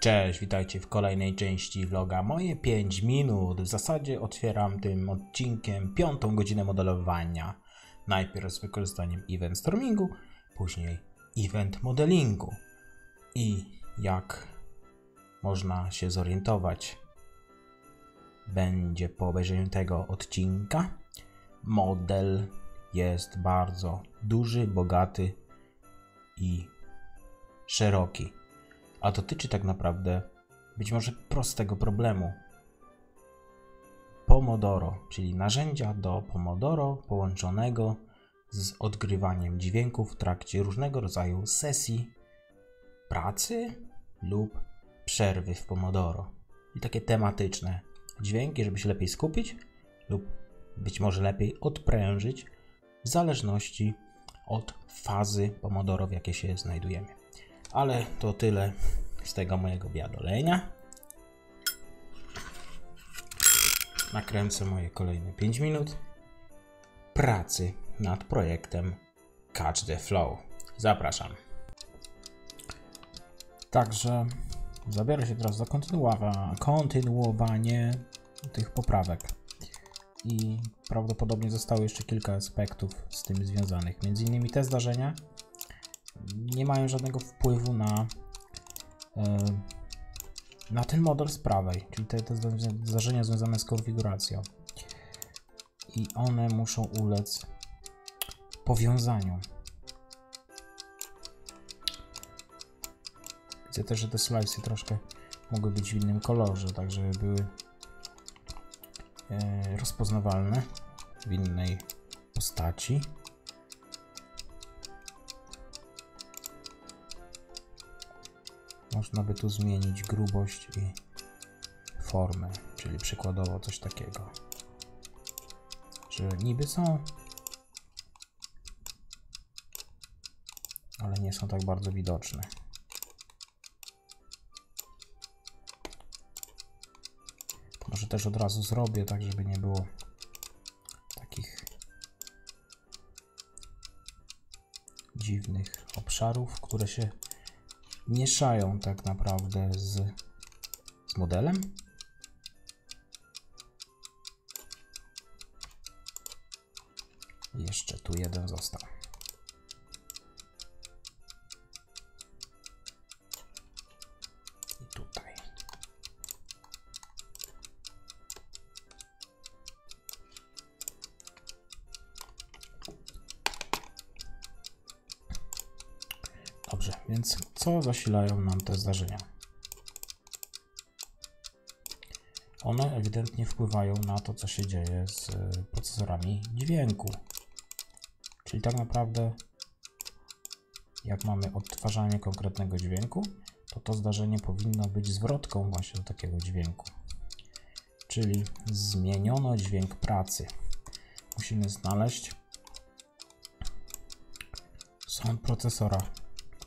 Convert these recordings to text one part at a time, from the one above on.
Cześć, witajcie w kolejnej części vloga. Moje 5 minut. W zasadzie otwieram tym odcinkiem piątą godzinę modelowania. Najpierw z wykorzystaniem event stormingu, później event modelingu. I jak można się zorientować, będzie po obejrzeniu tego odcinka. Model jest bardzo duży, bogaty i szeroki a dotyczy tak naprawdę być może prostego problemu. Pomodoro, czyli narzędzia do Pomodoro połączonego z odgrywaniem dźwięków w trakcie różnego rodzaju sesji pracy lub przerwy w Pomodoro. I takie tematyczne dźwięki, żeby się lepiej skupić lub być może lepiej odprężyć w zależności od fazy Pomodoro, w jakiej się znajdujemy. Ale to tyle z tego mojego biadolenia. Nakręcę moje kolejne 5 minut pracy nad projektem Catch the Flow. Zapraszam. Także zabiorę się teraz za kontynuowanie tych poprawek. I prawdopodobnie zostało jeszcze kilka aspektów z tym związanych. Między innymi te zdarzenia nie mają żadnego wpływu na, e, na ten model z prawej, czyli te, te zdarzenia związane z konfiguracją. I one muszą ulec powiązaniu. Widzę też, że te slajsy troszkę mogły być w innym kolorze, tak żeby były e, rozpoznawalne w innej postaci. Można by tu zmienić grubość i formę, czyli przykładowo coś takiego, że niby są, ale nie są tak bardzo widoczne. Może też od razu zrobię, tak żeby nie było takich dziwnych obszarów, które się mieszają tak naprawdę z, z modelem. Jeszcze tu jeden został. Co zasilają nam te zdarzenia? One ewidentnie wpływają na to, co się dzieje z procesorami dźwięku. Czyli tak naprawdę, jak mamy odtwarzanie konkretnego dźwięku, to to zdarzenie powinno być zwrotką właśnie do takiego dźwięku. Czyli zmieniono dźwięk pracy. Musimy znaleźć sound procesora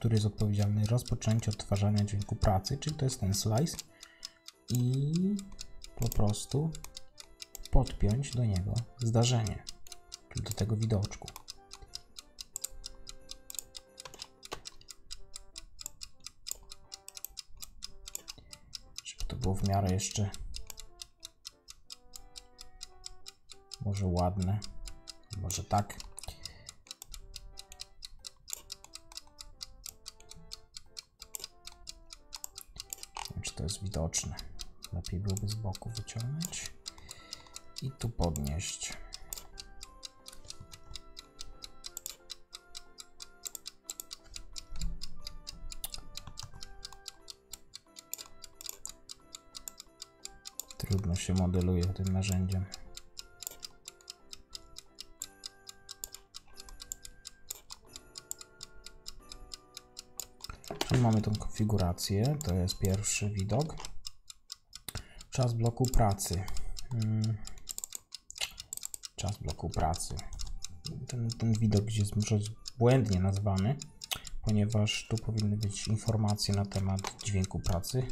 który jest odpowiedzialny rozpoczęciu odtwarzania dźwięku pracy, czyli to jest ten slice i po prostu podpiąć do niego zdarzenie, czyli do tego widoczku. Żeby to było w miarę jeszcze może ładne, może tak. To jest widoczne. Lepiej byłoby z boku wyciągnąć i tu podnieść. Trudno się modeluje tym narzędziem. Mamy tą konfigurację, to jest pierwszy widok. Czas bloku pracy. Hmm. Czas bloku pracy. Ten, ten widok jest może błędnie nazwany, ponieważ tu powinny być informacje na temat dźwięku pracy.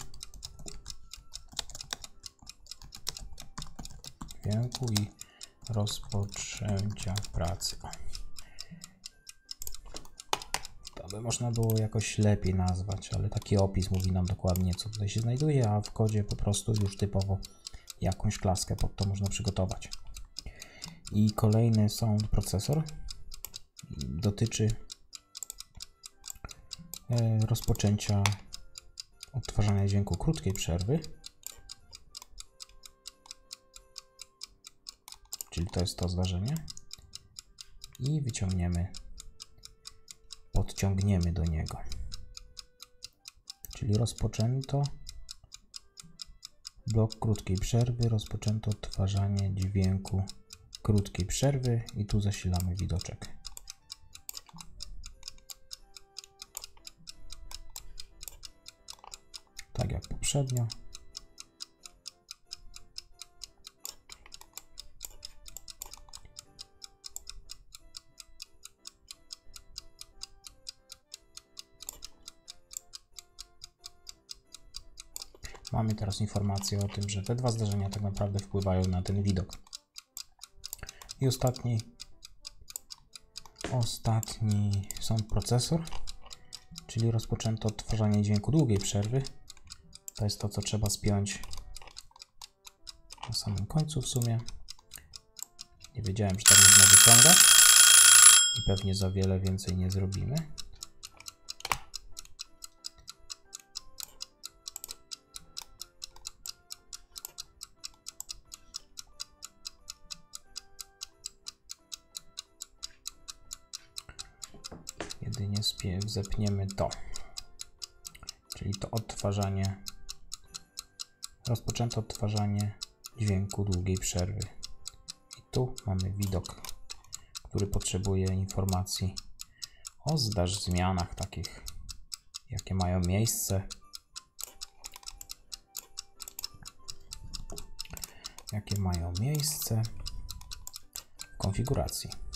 Dźwięku i rozpoczęcia pracy. Aby można było jakoś lepiej nazwać, ale taki opis mówi nam dokładnie, co tutaj się znajduje, a w kodzie po prostu już typowo jakąś klaskę pod to można przygotować. I kolejny sound processor dotyczy e, rozpoczęcia odtwarzania dźwięku krótkiej przerwy. Czyli to jest to zdarzenie. I wyciągniemy, podciągniemy do niego. Czyli rozpoczęto blok krótkiej przerwy, rozpoczęto odtwarzanie dźwięku krótkiej przerwy i tu zasilamy widoczek. Tak jak poprzednio. Mamy teraz informację o tym, że te dwa zdarzenia tak naprawdę wpływają na ten widok. I ostatni, ostatni sound procesor, czyli rozpoczęto odtwarzanie dźwięku długiej przerwy. To jest to, co trzeba spiąć na samym końcu w sumie. Nie wiedziałem, że tak można wyciągać i pewnie za wiele więcej nie zrobimy. Zepniemy to, czyli to odtwarzanie, rozpoczęto odtwarzanie dźwięku długiej przerwy. I tu mamy widok, który potrzebuje informacji o zdarz zmianach takich, jakie mają miejsce. Jakie mają miejsce w konfiguracji.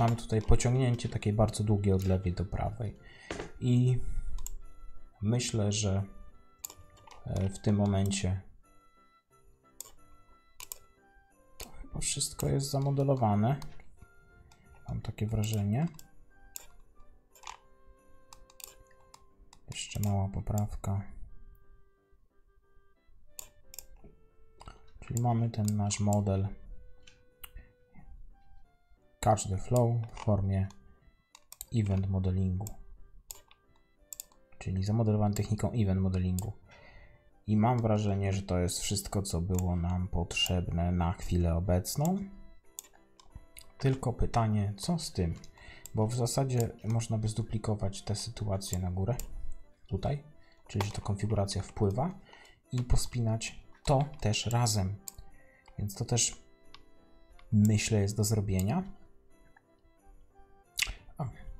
Mamy tutaj pociągnięcie takiej bardzo długiej od lewej do prawej. I myślę, że e, w tym momencie to chyba wszystko jest zamodelowane. Mam takie wrażenie. Jeszcze mała poprawka. Czyli mamy ten nasz model The Flow w formie Event Modelingu, czyli zamodelowany techniką Event Modelingu. I mam wrażenie, że to jest wszystko, co było nam potrzebne na chwilę obecną. Tylko pytanie, co z tym? Bo w zasadzie można by zduplikować tę sytuację na górę, tutaj, czyli że ta konfiguracja wpływa i pospinać to też razem. Więc to też myślę jest do zrobienia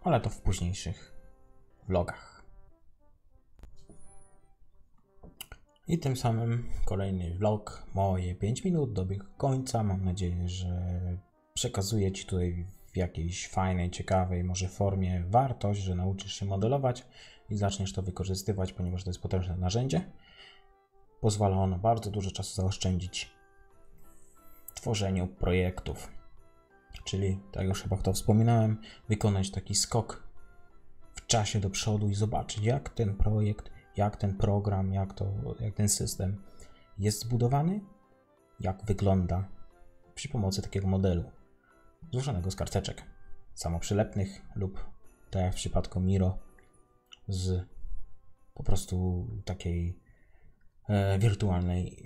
ale to w późniejszych vlogach. I tym samym kolejny vlog, moje 5 minut dobiegł końca. Mam nadzieję, że przekazuję Ci tutaj w jakiejś fajnej, ciekawej może formie wartość, że nauczysz się modelować i zaczniesz to wykorzystywać, ponieważ to jest potężne narzędzie. Pozwala ono bardzo dużo czasu zaoszczędzić w tworzeniu projektów. Czyli, tak już chyba to wspominałem, wykonać taki skok w czasie do przodu i zobaczyć, jak ten projekt, jak ten program, jak, to, jak ten system jest zbudowany, jak wygląda przy pomocy takiego modelu złożonego z karteczek samoprzylepnych lub, tak jak w przypadku Miro, z po prostu takiej e, wirtualnej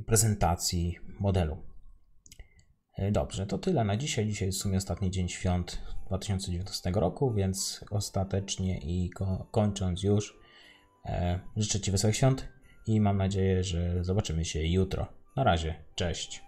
e, prezentacji modelu. E, dobrze, to tyle na dzisiaj. Dzisiaj jest w sumie ostatni dzień świąt 2019 roku, więc ostatecznie i ko kończąc już, e, życzę Ci wesołych świąt i mam nadzieję, że zobaczymy się jutro. Na razie, cześć.